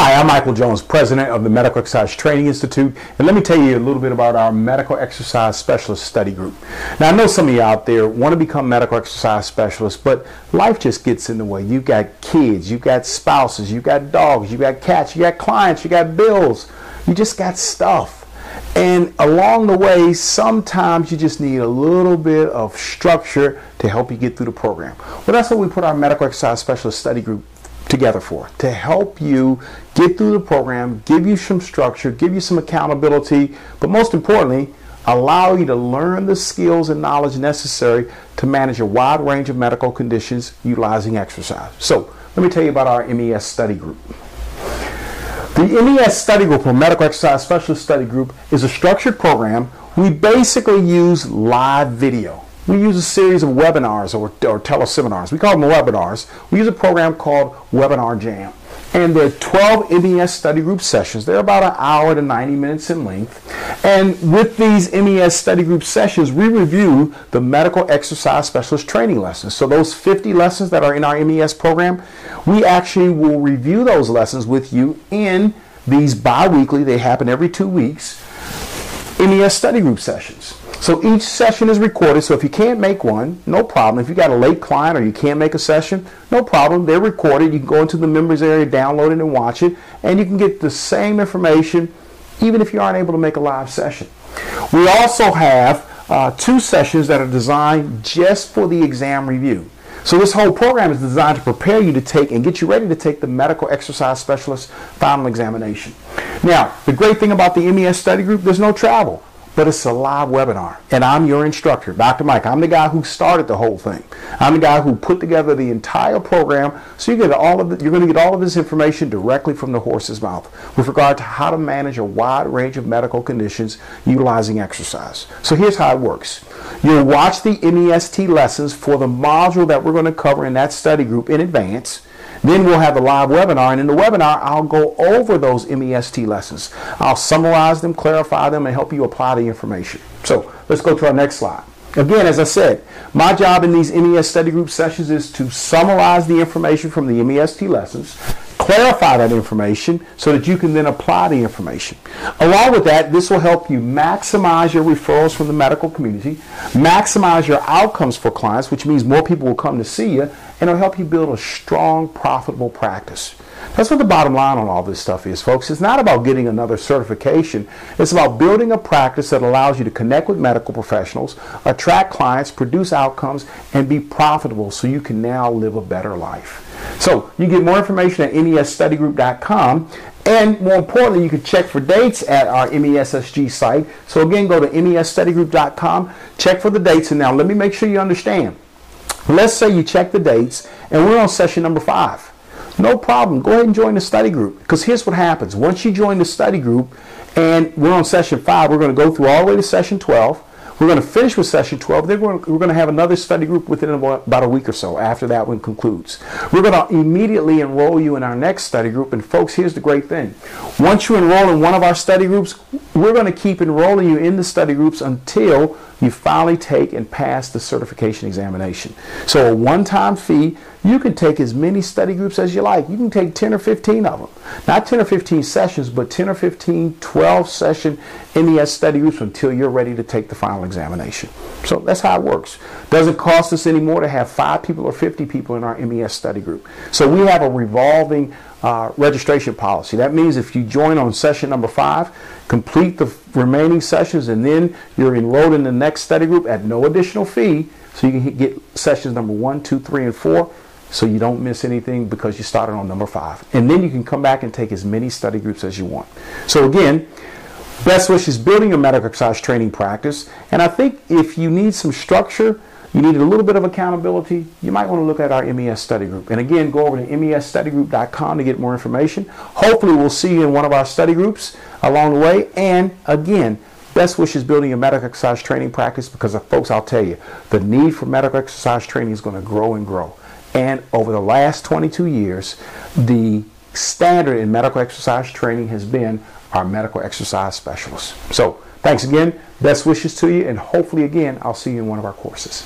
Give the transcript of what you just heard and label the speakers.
Speaker 1: Hi, I'm Michael Jones, president of the Medical Exercise Training Institute, and let me tell you a little bit about our Medical Exercise Specialist Study Group. Now, I know some of you out there want to become medical exercise specialists, but life just gets in the way. You've got kids, you've got spouses, you've got dogs, you've got cats, you got clients, you got bills, you just got stuff. And along the way, sometimes you just need a little bit of structure to help you get through the program. Well, that's what we put our Medical Exercise Specialist Study Group together for to help you get through the program, give you some structure, give you some accountability, but most importantly, allow you to learn the skills and knowledge necessary to manage a wide range of medical conditions utilizing exercise. So, let me tell you about our MES study group. The MES study group, or Medical Exercise Specialist Study Group, is a structured program. We basically use live video. We use a series of webinars or, or teleseminars. We call them webinars. We use a program called Webinar Jam. And there are 12 MES study group sessions. They're about an hour to 90 minutes in length. And with these MES study group sessions, we review the medical exercise specialist training lessons. So those 50 lessons that are in our MES program, we actually will review those lessons with you in these bi-weekly, they happen every two weeks, MES study group sessions. So each session is recorded. So if you can't make one, no problem. If you got a late client or you can't make a session, no problem. They're recorded. You can go into the members area, download it, and watch it. And you can get the same information even if you aren't able to make a live session. We also have uh, two sessions that are designed just for the exam review. So this whole program is designed to prepare you to take and get you ready to take the medical exercise specialist final examination. Now, the great thing about the MES study group, there's no travel but it's a live webinar. And I'm your instructor, Dr. Mike. I'm the guy who started the whole thing. I'm the guy who put together the entire program. So you get all of the, you're going to get all of this information directly from the horse's mouth with regard to how to manage a wide range of medical conditions utilizing exercise. So here's how it works. You'll watch the MEST lessons for the module that we're going to cover in that study group in advance. Then we'll have a live webinar, and in the webinar, I'll go over those MEST lessons. I'll summarize them, clarify them, and help you apply the information. So let's go to our next slide. Again, as I said, my job in these MES study group sessions is to summarize the information from the MEST lessons, clarify that information so that you can then apply the information. Along with that, this will help you maximize your referrals from the medical community, maximize your outcomes for clients, which means more people will come to see you, and it'll help you build a strong, profitable practice. That's what the bottom line on all this stuff is, folks. It's not about getting another certification. It's about building a practice that allows you to connect with medical professionals, attract clients, produce outcomes, and be profitable so you can now live a better life. So you get more information at messtudygroup.com. And more importantly, you can check for dates at our MESSG site. So again, go to messtudygroup.com, check for the dates. And now let me make sure you understand. Let's say you check the dates and we're on session number five. No problem. Go ahead and join the study group. Because here's what happens. Once you join the study group and we're on session five, we're going to go through all the way to session 12. We're going to finish with session 12. Then we're going to have another study group within about a week or so after that one concludes. We're going to immediately enroll you in our next study group. And folks, here's the great thing. Once you enroll in one of our study groups, we're going to keep enrolling you in the study groups until you finally take and pass the certification examination. So a one-time fee, you can take as many study groups as you like. You can take 10 or 15 of them. Not 10 or 15 sessions, but 10 or 15, 12 session MES study groups until you're ready to take the final examination. So that's how it works. Doesn't cost us any more to have five people or 50 people in our MES study group. So we have a revolving uh, registration policy. That means if you join on session number five, complete the remaining sessions, and then you're enrolled in the next study group at no additional fee. So you can get sessions number one, two, three, and four so you don't miss anything because you started on number five. And then you can come back and take as many study groups as you want. So again, best wishes building your medical exercise training practice. And I think if you need some structure, you need a little bit of accountability, you might want to look at our MES study group. And again, go over to messtudygroup.com to get more information. Hopefully, we'll see you in one of our study groups along the way. And again, best wishes building a medical exercise training practice because, uh, folks, I'll tell you, the need for medical exercise training is going to grow and grow. And over the last 22 years, the standard in medical exercise training has been our medical exercise specialists. So, thanks again. Best wishes to you, and hopefully, again, I'll see you in one of our courses.